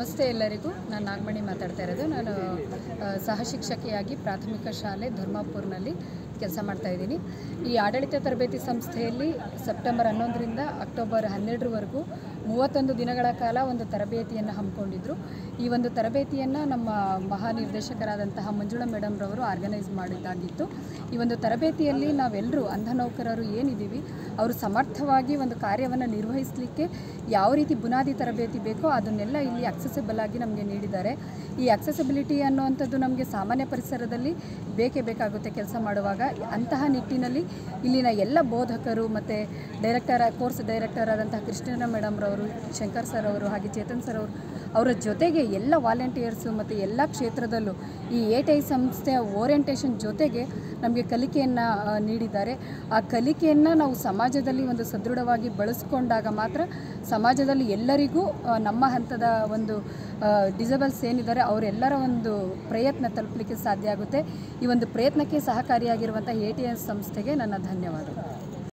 ನಮಸ್ತೆ ಎಲ್ಲರಿಗೂ. ನಾನು ನಾಗಮಣಿ ಮಾತಾಡ್ತಾ ಇರೋದು. ನಾನು ಸಹಶಿಕ್ಷಕಿಯಾಗಿ ಸಹ ಶಿಕ್ಷಕಿಯಾಗಿ ಪ್ರಾಥಮಿಕ ಶಾಲೆ ಧರ್ಮಾಪುರ್ನಲ್ಲಿ ಕೆಲಸ ಮಾಡ್ತಾ ಇದ್ದೀನಿ. ಈ ಆಡಳಿತ ತರಬೇತಿ ಸಂಸ್ಥೆಯಲ್ಲಿ ಸೆಪ್ಟೆಂಬರ್ ಹನ್ನೊಂದರಿಂದ ಅಕ್ಟೋಬರ್ ಹನ್ನೆರಡರವರೆಗೂ ಮೂವತ್ತೊಂದು ದಿನಗಳ ಕಾಲ ಒಂದು ತರಬೇತಿಯನ್ನು ಹಮ್ಮಿಕೊಂಡಿದ್ರು. ಈ ಒಂದು ತರಬೇತಿಯನ್ನು ನಮ್ಮ ಮಹಾನಿರ್ದೇಶಕರಾದಂತಹ ಮಂಜುಳಾ ಮೇಡಮ್ರವರು ಆರ್ಗನೈಸ್ ಮಾಡಿದ್ದಾಗಿತ್ತು. ಈ ಒಂದು ತರಬೇತಿಯಲ್ಲಿ ನಾವೆಲ್ಲರೂ ಅಂಧ ನೌಕರರು ಏನಿದ್ದೀವಿ, ಅವರು ಸಮರ್ಥವಾಗಿ ಒಂದು ಕಾರ್ಯವನ್ನು ನಿರ್ವಹಿಸಲಿಕ್ಕೆ ಯಾವ ರೀತಿ ಬುನಾದಿ ತರಬೇತಿ ಬೇಕೋ ಅದನ್ನೆಲ್ಲ ಇಲ್ಲಿ ಅಕ್ಸೆಸಿಬಲ್ ಆಗಿ ನಮಗೆ ನೀಡಿದ್ದಾರೆ. ಈ ಅಕ್ಸೆಸಿಬಿಲಿಟಿ ಅನ್ನುವಂಥದ್ದು ನಮಗೆ ಸಾಮಾನ್ಯ ಪರಿಸರದಲ್ಲಿ ಬೇಕೇ ಬೇಕಾಗುತ್ತೆ ಕೆಲಸ ಮಾಡುವಾಗ. ಅಂತಹ ನಿಟ್ಟಿನಲ್ಲಿ ಇಲ್ಲಿನ ಎಲ್ಲ ಬೋಧಕರು ಮತ್ತು ಡೈರೆಕ್ಟರ್ ಕೋರ್ಸ್ ಡೈರೆಕ್ಟರ್ ಆದಂತಹ ಕೃಷ್ಣನ ಮೇಡಮ್ರವರು ಶಂಕರ್ ಸರ್ ಅವರು ಹಾಗೆ ಚೇತನ್ ಸರ್ ಅವರು, ಅವರ ಜೊತೆಗೆ ಎಲ್ಲ ವಾಲಂಟಿಯರ್ಸು ಮತ್ತು ಎಲ್ಲ ಕ್ಷೇತ್ರದಲ್ಲೂ ಈ ಎ ಟಿ ಐ ಸಂಸ್ಥೆಯ ಓರಿಯೆಂಟೇಷನ್ ಜೊತೆಗೆ ನಮಗೆ ಕಲಿಕೆಯನ್ನು ನೀಡಿದ್ದಾರೆ. ಆ ಕಲಿಕೆಯನ್ನು ನಾವು ಸಮಾಜದಲ್ಲಿ ಒಂದು ಸದೃಢವಾಗಿ ಬಳಸಿಕೊಂಡಾಗ ಮಾತ್ರ ಸಮಾಜದಲ್ಲಿ ಎಲ್ಲರಿಗೂ ನಮ್ಮ ಹಂತದ ಒಂದು ಡಿಸೇಬಲ್ಸ್ ಏನಿದ್ದಾರೆ ಅವರೆಲ್ಲರ ಒಂದು ಪ್ರಯತ್ನ ತಲುಪಲಿಕ್ಕೆ ಸಾಧ್ಯ ಆಗುತ್ತೆ. ಈ ಒಂದು ಪ್ರಯತ್ನಕ್ಕೆ ಸಹಕಾರಿಯಾಗಿರುವಂಥ ಎ ಟಿ ಎಸ್ ಸಂಸ್ಥೆಗೆ ನನ್ನ ಧನ್ಯವಾದಗಳು.